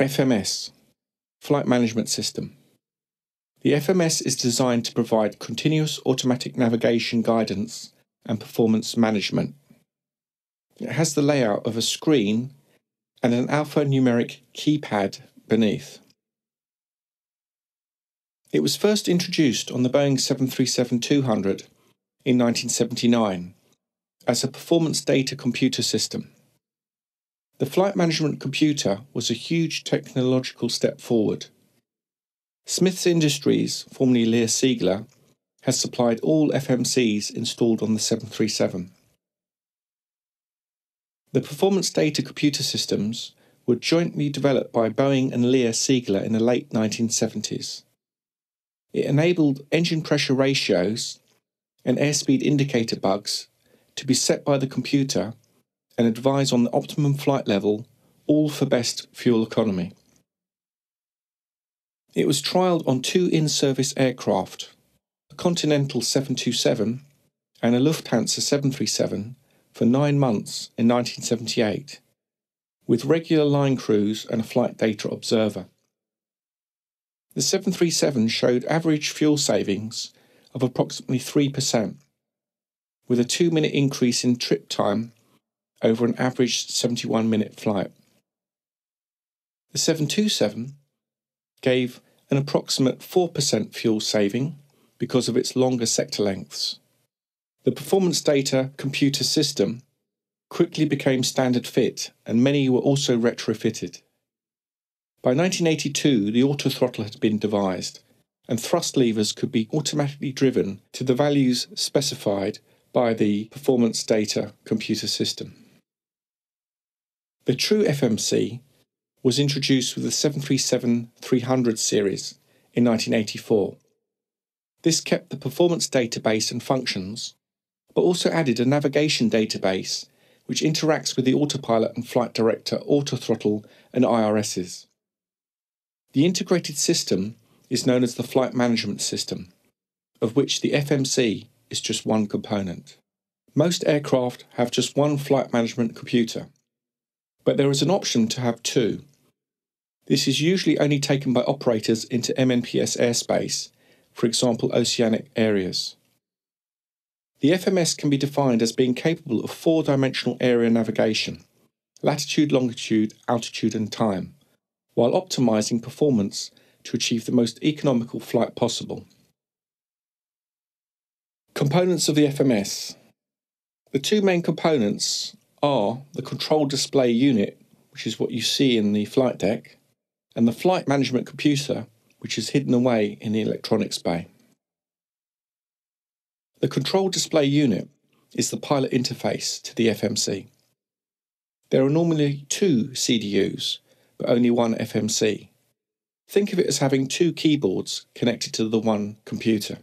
FMS Flight Management System. The FMS is designed to provide continuous automatic navigation guidance and performance management. It has the layout of a screen and an alphanumeric keypad beneath. It was first introduced on the Boeing 737 200 in 1979 as a performance data computer system. The flight management computer was a huge technological step forward. Smiths Industries, formerly Lear Siegler, has supplied all FMCs installed on the 737. The performance data computer systems were jointly developed by Boeing and Lear Siegler in the late 1970s. It enabled engine pressure ratios and airspeed indicator bugs to be set by the computer and advise on the optimum flight level, all for best fuel economy. It was trialled on two in service aircraft, a Continental 727 and a Lufthansa 737, for nine months in 1978, with regular line crews and a flight data observer. The 737 showed average fuel savings of approximately 3%, with a two minute increase in trip time over an average 71 minute flight. The 727 gave an approximate 4% fuel saving because of its longer sector lengths. The performance data computer system quickly became standard fit and many were also retrofitted. By 1982, the autothrottle had been devised, and thrust levers could be automatically driven to the values specified by the performance data computer system. The true FMC was introduced with the 737 300 series in 1984. This kept the performance database and functions, but also added a navigation database which interacts with the autopilot and flight director autothrottle and IRSs. The integrated system is known as the Flight Management System, of which the FMC is just one component. Most aircraft have just one flight management computer, but there is an option to have two. This is usually only taken by operators into MNPS airspace, for example, oceanic areas. The FMS can be defined as being capable of four dimensional area navigation latitude, longitude, altitude, and time while optimizing performance to achieve the most economical flight possible. Components of the FMS The two main components are the control display unit, which is what you see in the flight deck, and the flight management computer, which is hidden away in the electronics bay. The control display unit is the pilot interface to the FMC. There are normally two CDUs but only one FMC. Think of it as having two keyboards connected to the one computer.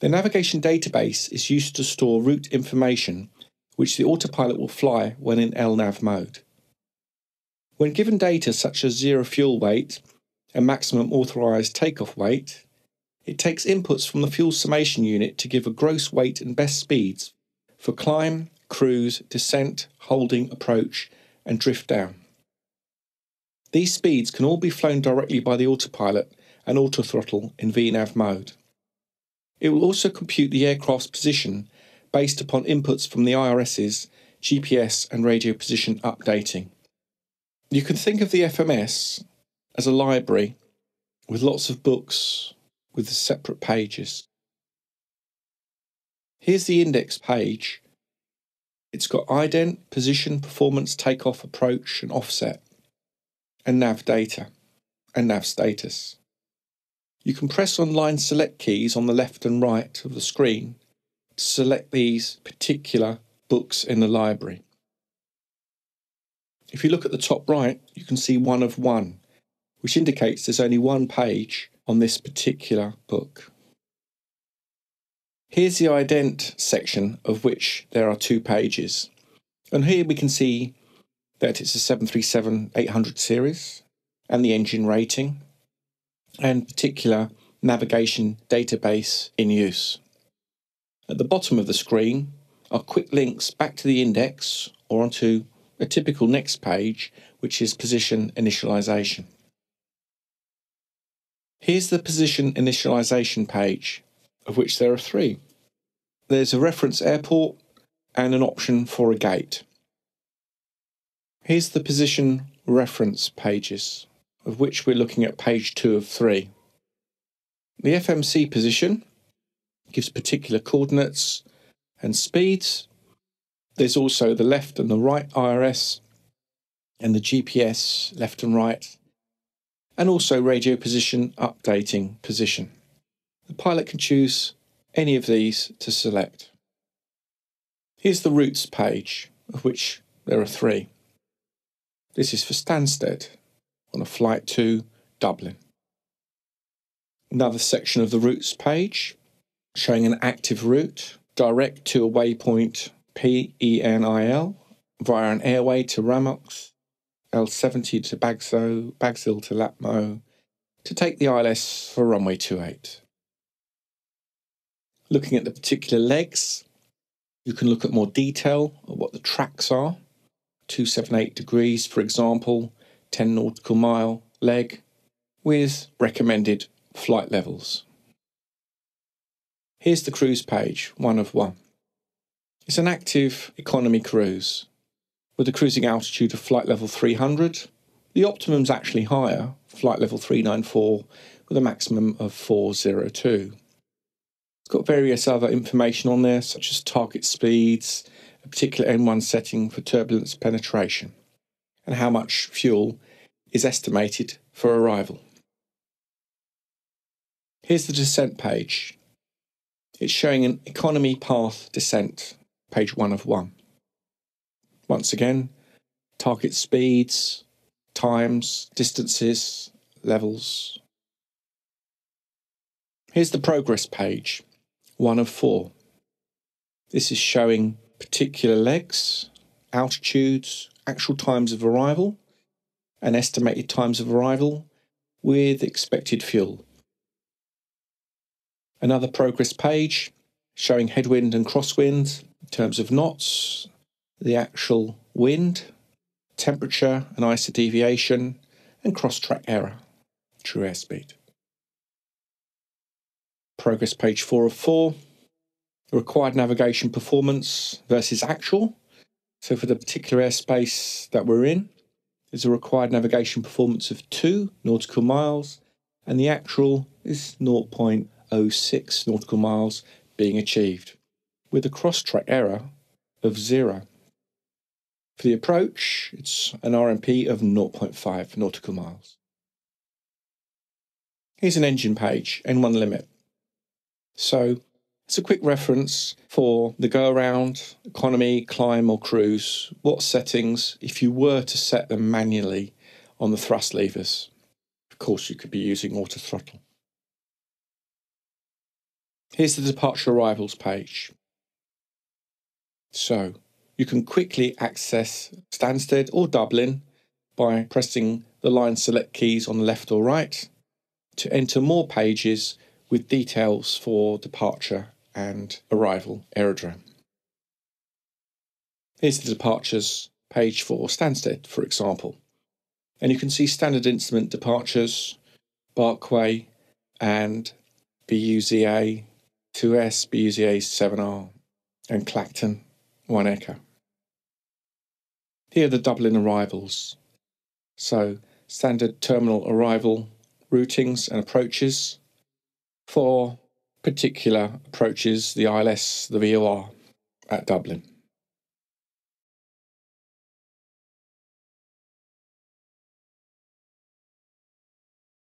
The navigation database is used to store route information which the autopilot will fly when in LNAV mode. When given data such as zero fuel weight and maximum authorized takeoff weight, it takes inputs from the fuel summation unit to give a gross weight and best speeds for climb, cruise, descent, holding, approach, and drift down. These speeds can all be flown directly by the autopilot and autothrottle in VNAV mode. It will also compute the aircraft's position based upon inputs from the IRS's GPS and radio position updating. You can think of the FMS as a library with lots of books with separate pages. Here's the index page it's got ident, position, performance, takeoff, approach, and offset, and nav data, and nav status. You can press on line select keys on the left and right of the screen to select these particular books in the library. If you look at the top right, you can see one of one, which indicates there's only one page on this particular book. Here's the ident section of which there are two pages. And here we can see that it's a 737-800 series and the engine rating and particular navigation database in use. At the bottom of the screen are quick links back to the index or onto a typical next page which is position initialization. Here's the position initialization page, of which there are three. There's a reference airport and an option for a gate. Here's the position reference pages, of which we're looking at page two of three. The FMC position gives particular coordinates and speeds. There's also the left and the right IRS and the GPS left and right, and also radio position updating position. The pilot can choose any of these to select. Here's the routes page, of which there are three. This is for Stansted on a flight to Dublin. Another section of the routes page showing an active route direct to a waypoint PENIL via an airway to Ramox, L70 to Bagso, Bagsil to Lapmo, to take the ILS for runway 28. Looking at the particular legs, you can look at more detail at what the tracks are. 278 degrees, for example, 10 nautical mile leg, with recommended flight levels. Here's the cruise page, one of one. It's an active economy cruise with a cruising altitude of flight level 300. The optimum is actually higher, flight level 394, with a maximum of 402. It's got various other information on there, such as target speeds, a particular N1 setting for turbulence penetration, and how much fuel is estimated for arrival. Here's the descent page. It's showing an economy path descent, page one of one. Once again, target speeds, times, distances, levels. Here's the progress page one of four. This is showing particular legs, altitudes, actual times of arrival, and estimated times of arrival with expected fuel. Another progress page showing headwind and crosswind in terms of knots, the actual wind, temperature and ISA deviation, and cross track error, true airspeed progress page 4 of 4, required navigation performance versus actual. So for the particular airspace that we're in, there's a required navigation performance of 2 nautical miles, and the actual is 0.06 nautical miles being achieved, with a cross-track error of 0. For the approach, it's an RNP of 0.5 nautical miles. Here's an engine page, N1 limit. So it's a quick reference for the go around, economy, climb, or cruise. What settings, if you were to set them manually on the thrust levers? Of course, you could be using auto throttle. Here's the departure arrivals page. So you can quickly access Stansted or Dublin by pressing the line select keys on the left or right to enter more pages with details for departure and arrival aerodrome. Here's the departures page for Stansted, for example. And you can see standard instrument departures, Barkway and BUZA 2S, BUZA 7R, and Clacton 1 Echo. Here are the Dublin arrivals. So, standard terminal arrival routings and approaches, for particular approaches, the ILS, the VOR at Dublin.